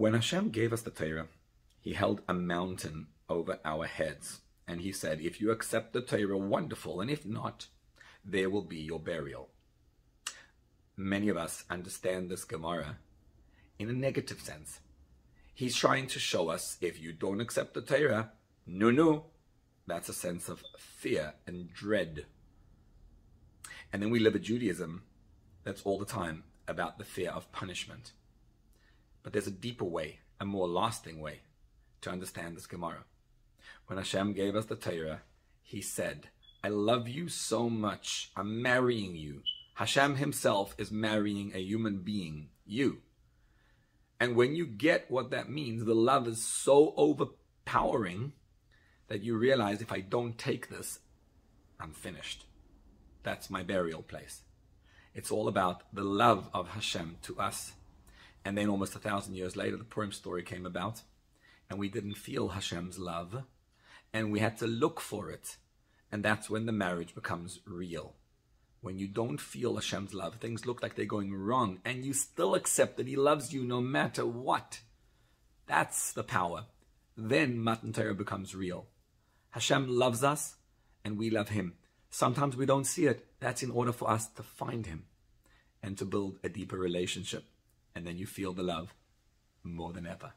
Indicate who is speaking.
Speaker 1: When Hashem gave us the Torah, He held a mountain over our heads. And He said, If you accept the Torah, wonderful. And if not, there will be your burial. Many of us understand this Gemara in a negative sense. He's trying to show us if you don't accept the Torah, no, no, that's a sense of fear and dread. And then we live a Judaism that's all the time about the fear of punishment. But there's a deeper way, a more lasting way to understand this Gemara. When Hashem gave us the Torah, He said, I love you so much, I'm marrying you. Hashem Himself is marrying a human being, you. And when you get what that means, the love is so overpowering that you realize if I don't take this, I'm finished. That's my burial place. It's all about the love of Hashem to us. And then almost a thousand years later, the Purim story came about, and we didn't feel Hashem's love, and we had to look for it. And that's when the marriage becomes real. When you don't feel Hashem's love, things look like they're going wrong, and you still accept that He loves you no matter what. That's the power. Then Matan Torah becomes real. Hashem loves us, and we love Him. Sometimes we don't see it. That's in order for us to find Him and to build a deeper relationship. And then you feel the love more than ever.